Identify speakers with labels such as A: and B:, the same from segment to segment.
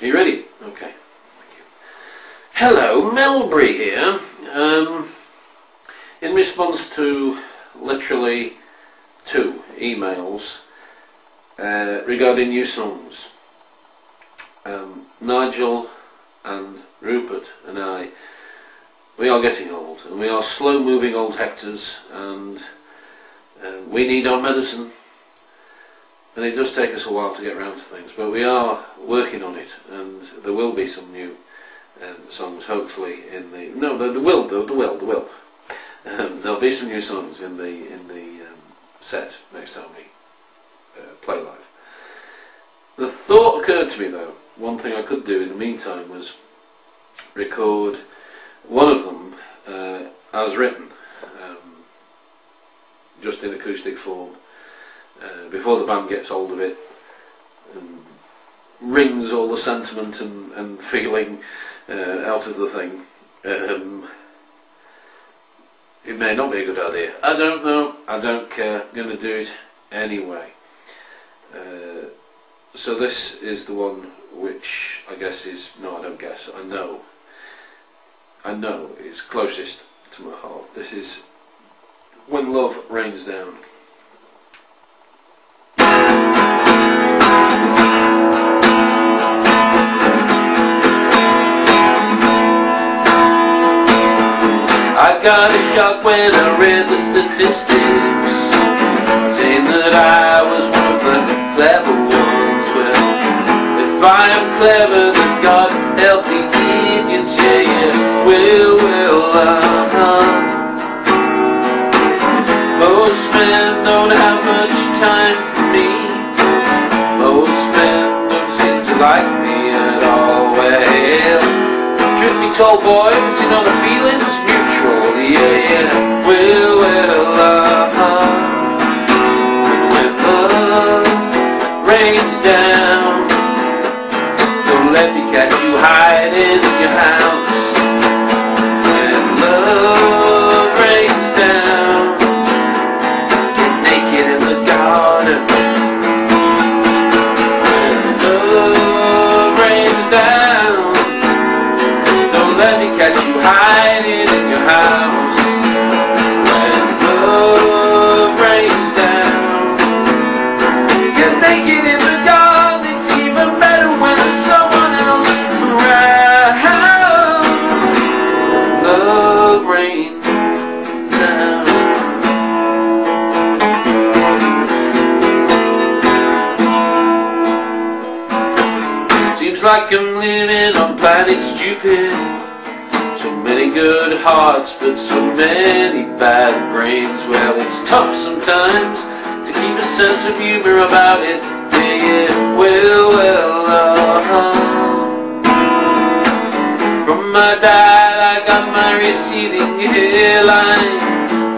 A: Are you ready? Okay. You. Hello, Melbury here. Um, in response to literally two emails uh, regarding new songs, um, Nigel and Rupert and I, we are getting old and we are slow moving old hectors and uh, we need our medicine and it does take us a while to get around to things but we are working on it and there will be some new um, songs hopefully in the no there, there will there, there will there will. Um, there'll be some new songs in the in the um, set next time we uh, play live. The thought occurred to me though one thing I could do in the meantime was record one of them uh, as written um, just in acoustic form uh, before the band gets hold of it and wrings all the sentiment and, and feeling uh, out of the thing. Um, it may not be a good idea. I don't know. I don't care. I'm going to do it anyway. Uh, so this is the one which I guess is, no I don't guess, I know. I know is closest to my heart. This is When Love Rains Down. I got a shock when I read the statistics. Saying that I was one of the clever ones. Well, if I am clever then God help the idiots Yeah, yeah, will, will, uh-huh. Most men don't have much time for me. Most men don't seem to like me at all. Well, truth be told boys, you know the feeling's down Don't let me catch you hiding in your house Seems like I'm living on planet stupid many good hearts but so many bad brains. Well it's tough sometimes to keep a sense of humor about it. Yeah, yeah, well, well, uh-huh. From my dad I got my receding hairline.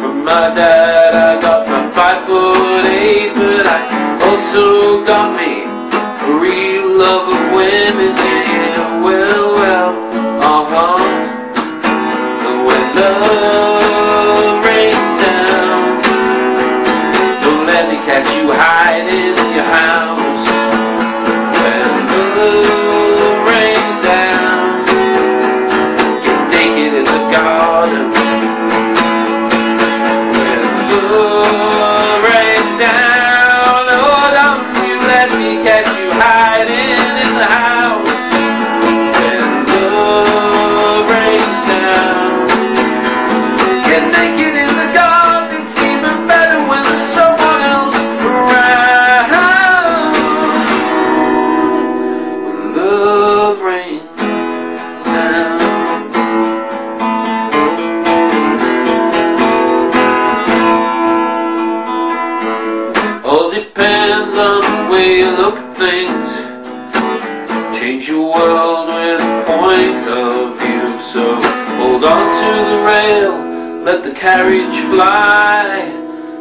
A: From my dad I got my five foot eight But I also got me a real love of women, love depends on the way you look at things. Change your world with a point of view. So hold on to the rail, let the carriage fly.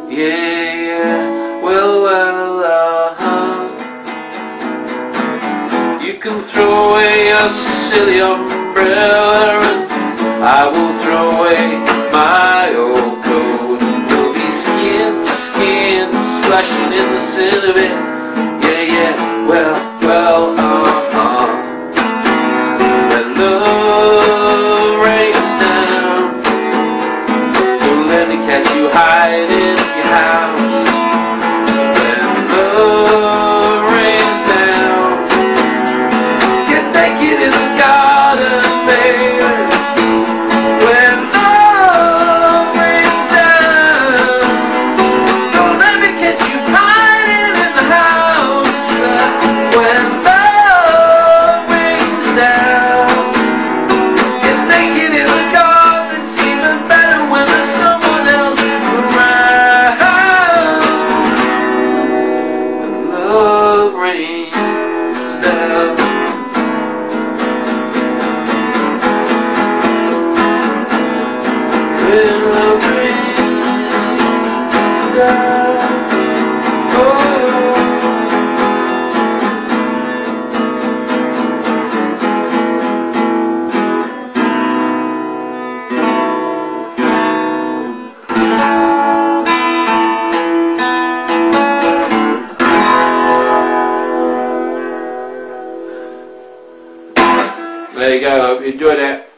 A: Yeah, yeah, well, well, uh-huh. You can throw away your silly umbrella and I will throw away my old coat and we'll be skin to skin, splashing in the sin. Yeah, yeah, well, well, There
B: you go, hope you enjoyed it.